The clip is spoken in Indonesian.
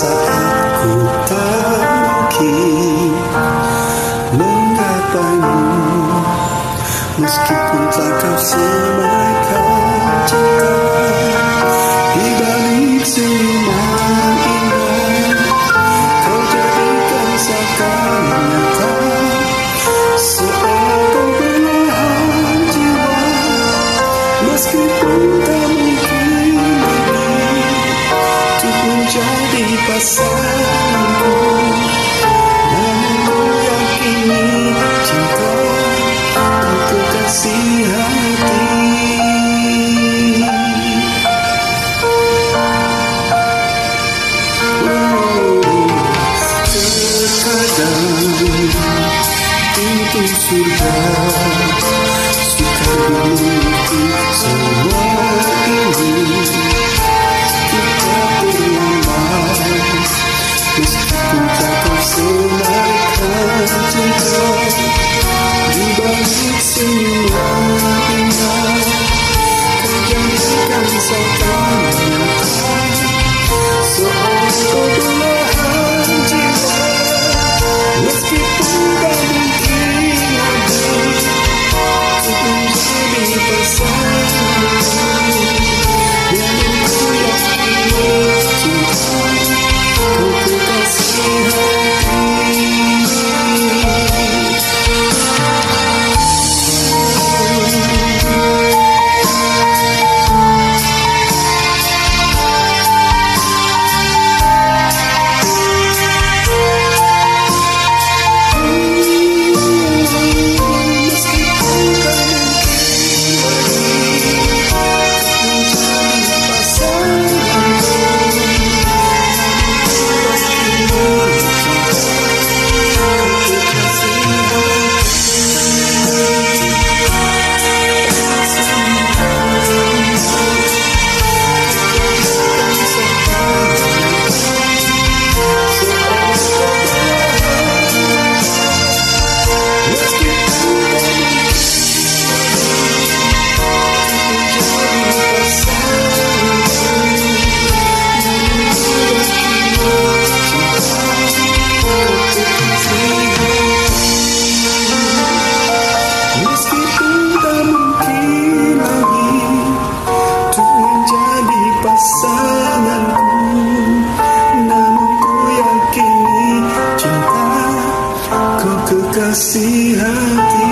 saat ku tak mungkin menggapai meskipun tak kau semaikan cinta di balik senyuman indah kau jadikan seakan nyata seakan perlahan jiwa meskipun tak pintu surga Suka menutup semua bersama I see her.